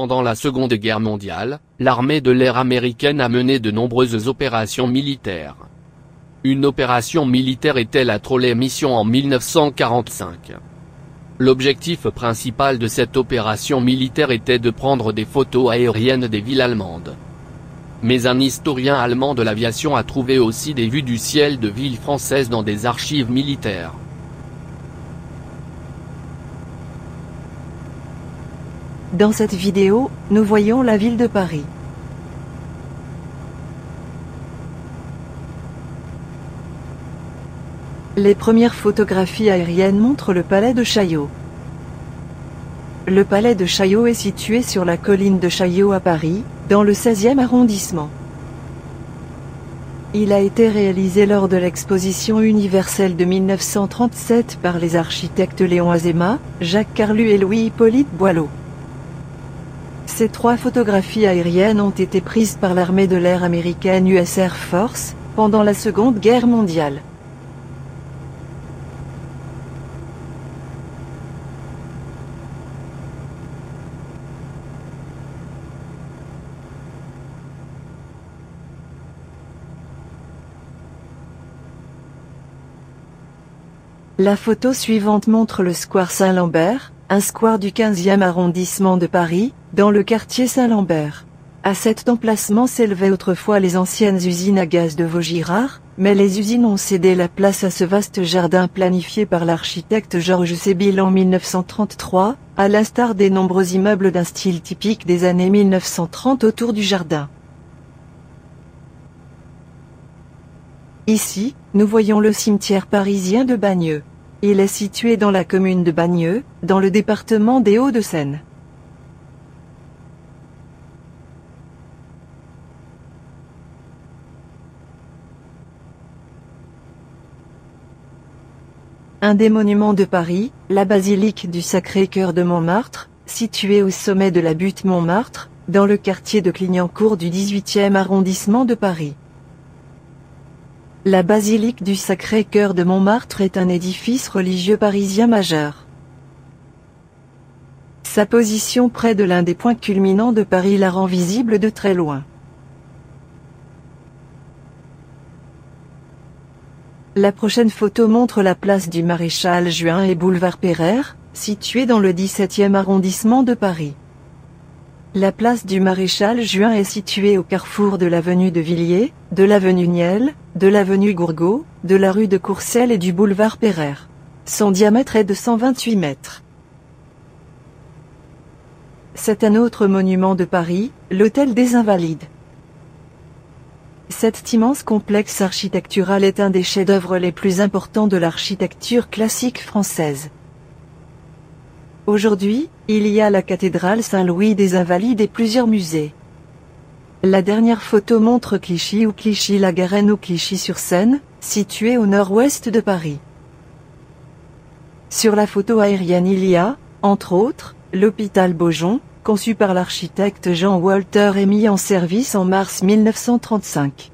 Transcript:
Pendant la Seconde Guerre mondiale, l'armée de l'air américaine a mené de nombreuses opérations militaires. Une opération militaire était la Trolley Mission en 1945. L'objectif principal de cette opération militaire était de prendre des photos aériennes des villes allemandes. Mais un historien allemand de l'aviation a trouvé aussi des vues du ciel de villes françaises dans des archives militaires. Dans cette vidéo, nous voyons la ville de Paris. Les premières photographies aériennes montrent le palais de Chaillot. Le palais de Chaillot est situé sur la colline de Chaillot à Paris, dans le 16e arrondissement. Il a été réalisé lors de l'exposition universelle de 1937 par les architectes Léon Azéma, Jacques Carlu et Louis-Hippolyte Boileau. Ces trois photographies aériennes ont été prises par l'armée de l'air américaine US Air Force, pendant la Seconde Guerre mondiale. La photo suivante montre le square Saint-Lambert, un square du 15e arrondissement de Paris, dans le quartier Saint-Lambert. À cet emplacement s'élevaient autrefois les anciennes usines à gaz de Vaugirard, mais les usines ont cédé la place à ce vaste jardin planifié par l'architecte Georges Sébille en 1933, à l'instar des nombreux immeubles d'un style typique des années 1930 autour du jardin. Ici, nous voyons le cimetière parisien de Bagneux. Il est situé dans la commune de Bagneux, dans le département des Hauts-de-Seine. Un des monuments de Paris, la basilique du Sacré-Cœur de Montmartre, située au sommet de la butte Montmartre, dans le quartier de Clignancourt du 18e arrondissement de Paris. La basilique du Sacré-Cœur de Montmartre est un édifice religieux parisien majeur. Sa position près de l'un des points culminants de Paris la rend visible de très loin. La prochaine photo montre la place du Maréchal Juin et boulevard Pereire, située dans le 17e arrondissement de Paris. La place du Maréchal Juin est située au carrefour de l'avenue de Villiers, de l'avenue Niel, de l'avenue Gourgaud, de la rue de Courcelles et du boulevard Pereire. Son diamètre est de 128 mètres. C'est un autre monument de Paris, l'Hôtel des Invalides. Cet immense complexe architectural est un des chefs-d'œuvre les plus importants de l'architecture classique française. Aujourd'hui, il y a la cathédrale Saint-Louis des Invalides et plusieurs musées. La dernière photo montre Clichy ou Clichy-la-Garenne ou Clichy-sur-Seine, situé au nord-ouest de Paris. Sur la photo aérienne il y a, entre autres, l'hôpital Beaujon, conçu par l'architecte Jean Walter et mis en service en mars 1935.